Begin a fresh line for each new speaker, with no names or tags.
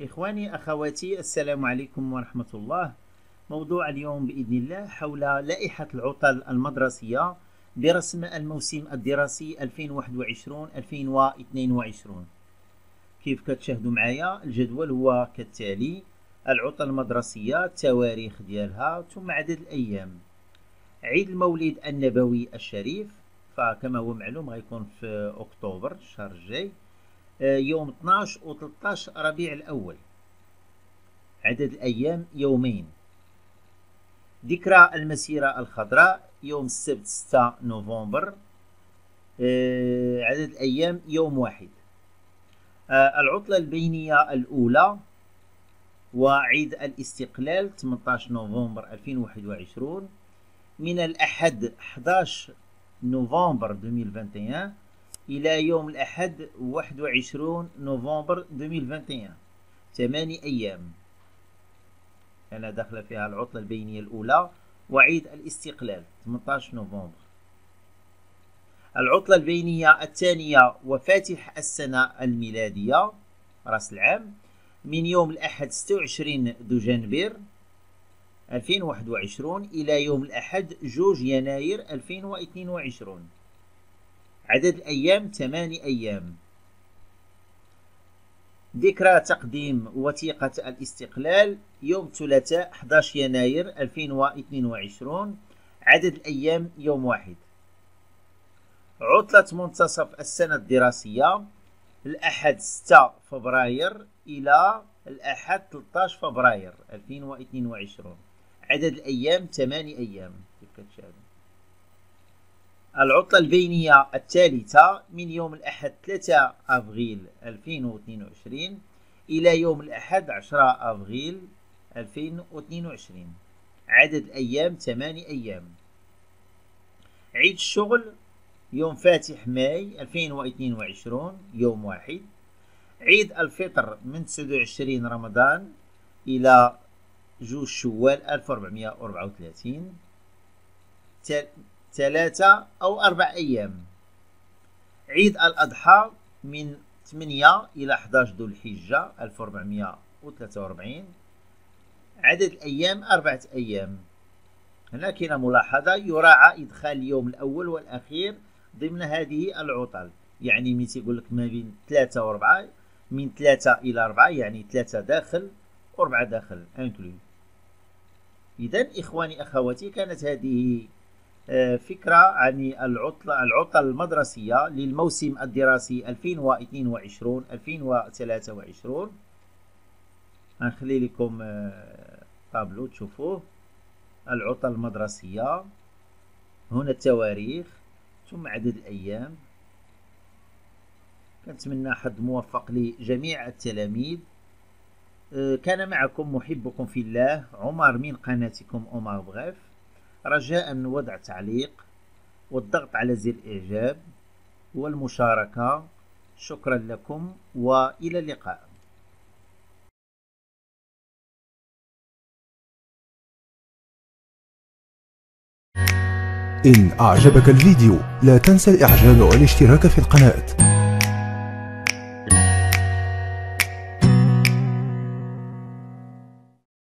إخواني أخواتي السلام عليكم ورحمة الله. موضوع اليوم بإذن الله حول لائحة العطل المدرسية برسم الموسم الدراسي 2021-2022 كيف كتشاهدوا معايا؟ الجدول هو كالتالي العطل المدرسية التواريخ ديالها ثم عدد الأيام. عيد المولد النبوي الشريف فكما هو معلوم غيكون في أكتوبر الشهر الجاي. يوم 12 و 13 ربيع الأول. عدد الأيام يومين. ذكرى المسيرة الخضراء يوم السبت 6 نوفمبر. آه، عدد الأيام يوم واحد. آه، العطلة البينية الأولى وعيد الاستقلال 18 نوفمبر 2021 من الأحد 11 نوفمبر 2021 إلى يوم الأحد 21 نوفمبر 2021 ثماني أيام. أنا داخلة فيها العطلة البينية الأولى وعيد الاستقلال 18 نوفمبر. العطلة البينية الثانية وفاتح السنة الميلادية رأس العام من يوم الأحد 26 دجنبر 2021 إلى يوم الأحد جوج يناير 2022 عدد الأيام ثماني أيام. ذكرى تقديم وثيقة الاستقلال يوم ثلاثاء 11 يناير 2022 عدد الأيام يوم واحد. عطلة منتصف السنة الدراسية الأحد 6 فبراير إلى الأحد 13 فبراير 2022 عدد الأيام 8 أيام. كيف كتشاهدوا العطلة البينية الثالثة من يوم الأحد 3 أفريل 2022 إلى يوم الأحد 10 أفريل 2022 عدد الأيام 8 أيام. عيد الشغل يوم فاتح ماي 2022 يوم واحد. عيد الفطر من 29 رمضان إلى جوج شوال 1434 ثلاثة أو أربع أيام. عيد الأضحى من 8 إلى 11 ذو الحجة 1443 عدد الأيام أربعة أيام. هنا ملاحظة يراعى إدخال اليوم الأول والأخير ضمن هذه العطل. يعني من تيقول لك ما بين ثلاثة وأربعة من ثلاثة إلى أربعة يعني ثلاثة داخل وأربعة داخل. انكلو إذا إخواني أخواتي كانت هذه فكرة عن العطلة العطل المدرسية للموسم الدراسي 2022 2023 نخلي لكم آه، طابلو تشوفوه. العطل المدرسية هنا التواريخ ثم عدد الأيام. كنتمنى حد موفق لجميع التلاميذ. آه، كان معكم محبكم في الله عمر من قناتكم عمر بغيف رجاء وضع تعليق والضغط على زر إعجاب والمشاركة. شكرا لكم وإلى اللقاء.
إن أعجبك الفيديو لا تنسى الإعجاب والاشتراك في القناة.